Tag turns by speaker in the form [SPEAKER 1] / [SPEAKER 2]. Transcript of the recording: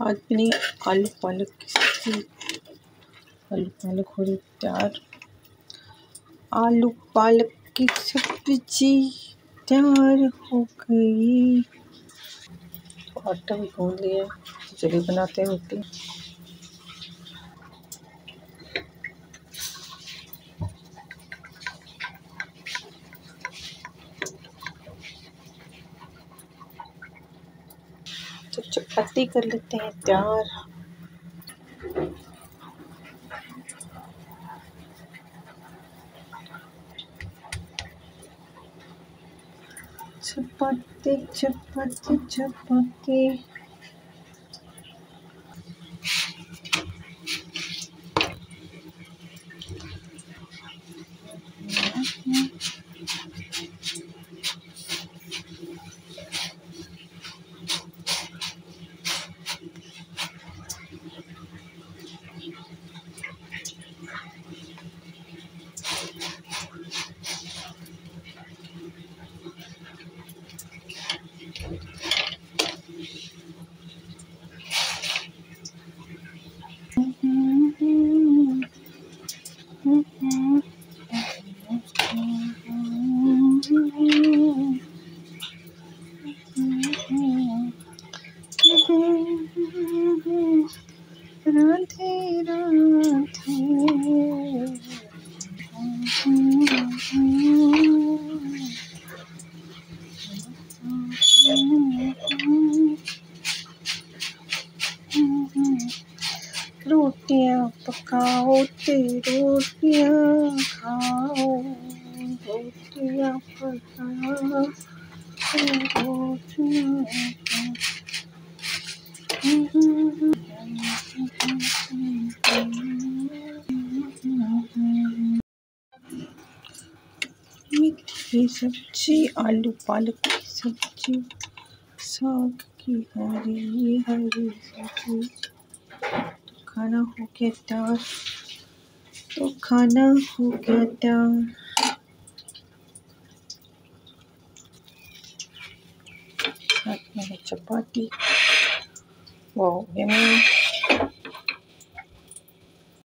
[SPEAKER 1] मैंने आलू पालक की आलू पालक हो रही तैयार। आलू पालक की सब्ज़ी तैयार हो गई। आटा भी गूंद लिया चलिए बनाते हैं रोटी। तो चपाती कर लेते हैं तैयार चपाती चपाती चपाती रोटियां पकाओ ते रोटियां खाओ रोटियां पकाओ ते रोटियां मीठी सब्ज़ी, आलू पालक की सब्ज़ी, साग की हरी हरी सब्ज़ी। तो खाना हो गया तैयार तो खाना हो गया तैयार साथ में चपाती। well, you know.